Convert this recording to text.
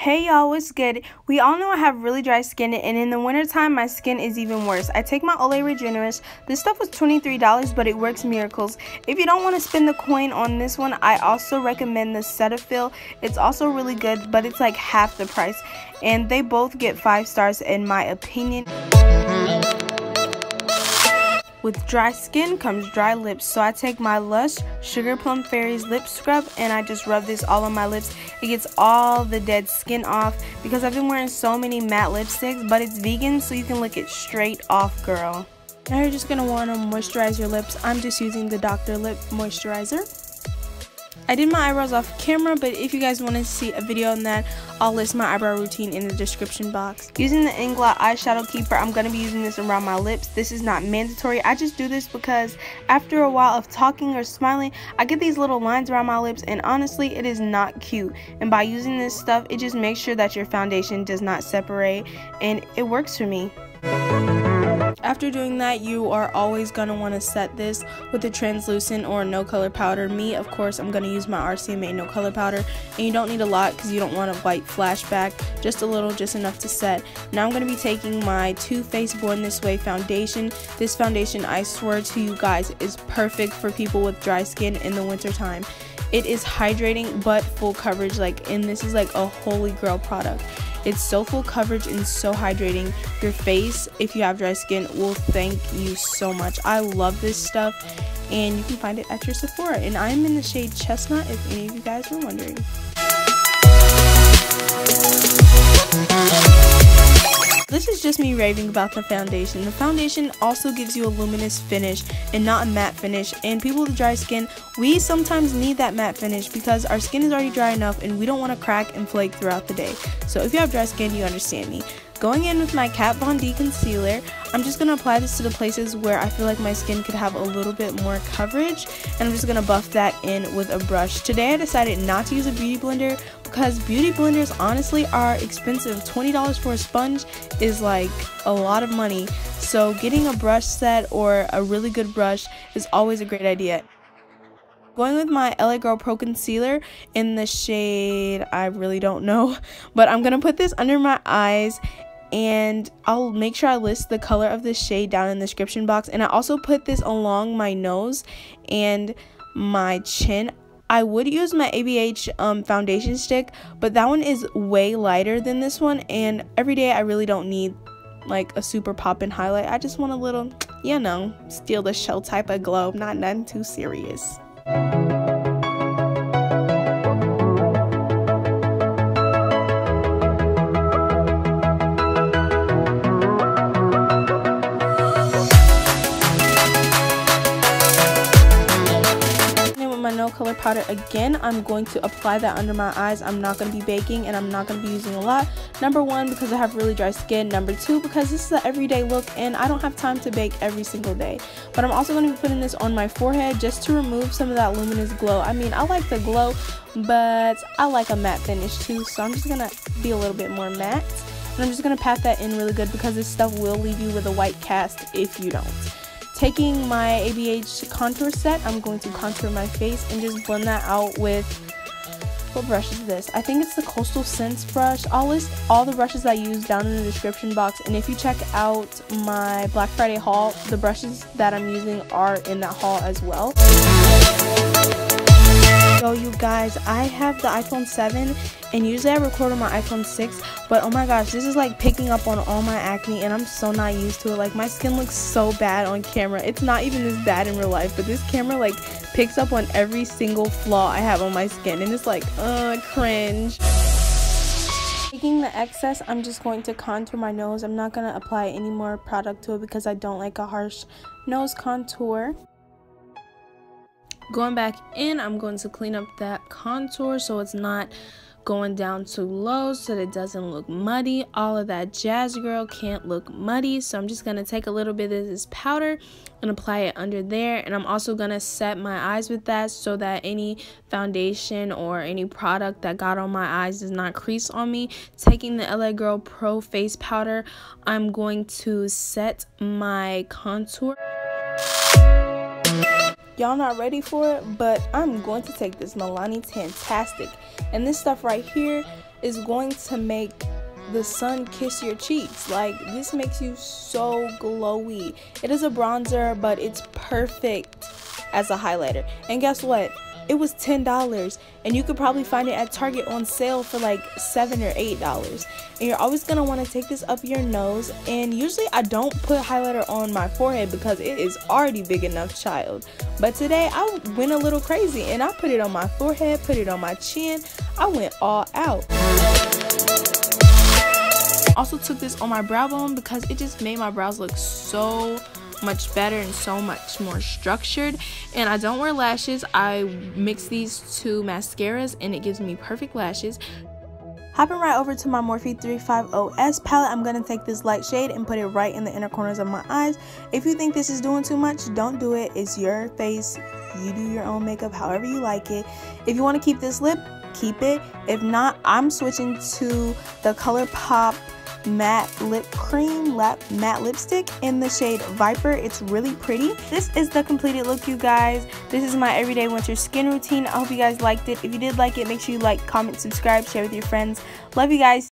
Hey y'all, what's good? We all know I have really dry skin and in the wintertime my skin is even worse. I take my Olay Regenerist. This stuff was $23 but it works miracles. If you don't want to spend the coin on this one, I also recommend the Cetaphil. It's also really good but it's like half the price and they both get 5 stars in my opinion. With dry skin comes dry lips, so I take my Lush Sugar Plum Fairies lip scrub and I just rub this all on my lips. It gets all the dead skin off because I've been wearing so many matte lipsticks, but it's vegan so you can lick it straight off, girl. Now you're just going to want to moisturize your lips. I'm just using the Dr. Lipp Moisturizer. I did my eyebrows off camera, but if you guys want to see a video on that, I'll list my eyebrow routine in the description box. Using the Inglot Eyeshadow Keeper, I'm going to be using this around my lips. This is not mandatory. I just do this because after a while of talking or smiling, I get these little lines around my lips, and honestly, it is not cute. And by using this stuff, it just makes sure that your foundation does not separate, and it works for me. After doing that, you are always going to want to set this with a translucent or no color powder. Me, of course, I'm going to use my RCMA no color powder. And you don't need a lot because you don't want a white flashback. Just a little, just enough to set. Now I'm going to be taking my Too Faced Born This Way foundation. This foundation, I swear to you guys, is perfect for people with dry skin in the winter time. It is hydrating but full coverage like and this is like a holy grail product. It's so full coverage and so hydrating. Your face, if you have dry skin, will thank you so much. I love this stuff and you can find it at your Sephora. And I'm in the shade Chestnut if any of you guys were wondering. This is just me raving about the foundation. The foundation also gives you a luminous finish and not a matte finish. And people with dry skin, we sometimes need that matte finish because our skin is already dry enough and we don't want to crack and flake throughout the day. So if you have dry skin, you understand me. Going in with my Kat Von D concealer, I'm just going to apply this to the places where I feel like my skin could have a little bit more coverage. And I'm just going to buff that in with a brush. Today I decided not to use a beauty blender because beauty blenders honestly are expensive. $20 for a sponge is like a lot of money. So getting a brush set or a really good brush is always a great idea. Going with my LA Girl Pro Concealer in the shade, I really don't know, but I'm going to put this under my eyes and I'll make sure I list the color of this shade down in the description box and I also put this along my nose and my chin I would use my ABH um, foundation stick but that one is way lighter than this one and every day I really don't need like a super poppin' highlight. I just want a little you know steal the show type of glow not nothing too serious powder again. I'm going to apply that under my eyes. I'm not going to be baking and i'm not going to be using a lot. Number one because i have really dry skin. Number two because this is an everyday look and i don't have time to bake every single day. But i'm also going to be putting this on my forehead just to remove some of that luminous glow. I mean i like the glow but i like a matte finish too so i'm just going to be a little bit more matte. And i'm just going to pat that in really good because this stuff will leave you with a white cast if you don't taking my ABH contour set, I'm going to contour my face and just blend that out with, what brush is this? I think it's the Coastal Scents brush. I'll list all the brushes I use down in the description box and if you check out my Black Friday haul, the brushes that I'm using are in that haul as well. So you guys, I have the iPhone 7 and usually I record on my iPhone 6 but oh my gosh this is like picking up on all my acne and I'm so not used to it like my skin looks so bad on camera it's not even this bad in real life but this camera like picks up on every single flaw I have on my skin and it's like uh cringe Taking the excess, I'm just going to contour my nose. I'm not going to apply any more product to it because I don't like a harsh nose contour. Going back in, I'm going to clean up that contour so it's not going down too low so that it doesn't look muddy. All of that jazz girl can't look muddy. So I'm just going to take a little bit of this powder and apply it under there. And I'm also going to set my eyes with that so that any foundation or any product that got on my eyes does not crease on me. Taking the LA Girl Pro Face Powder, I'm going to set my contour Y'all not ready for it, but I'm going to take this Milani Tantastic. And this stuff right here is going to make the sun kiss your cheeks. Like, this makes you so glowy. It is a bronzer, but it's perfect as a highlighter. And guess what? It was $10 and you could probably find it at Target on sale for like 7 or $8 and you're always going to want to take this up your nose and usually I don't put highlighter on my forehead because it is already big enough child. But today I went a little crazy and I put it on my forehead put it on my chin. I went all out. Also took this on my brow bone because it just made my brows look so much better and so much more structured and I don't wear lashes I mix these two mascaras and it gives me perfect lashes Hopping right over to my Morphe 350S palette, I'm going to take this light shade and put it right in the inner corners of my eyes. If you think this is doing too much, don't do it. It's your face. You do your own makeup however you like it. If you want to keep this lip, keep it. If not, I'm switching to the ColourPop matte lip cream matte lipstick in the shade Viper. It's really pretty. This is the completed look, you guys. This is my everyday winter skin routine. I hope you guys liked it. If you did like it, make sure you like, comment, subscribe, share with your friends. Love you guys.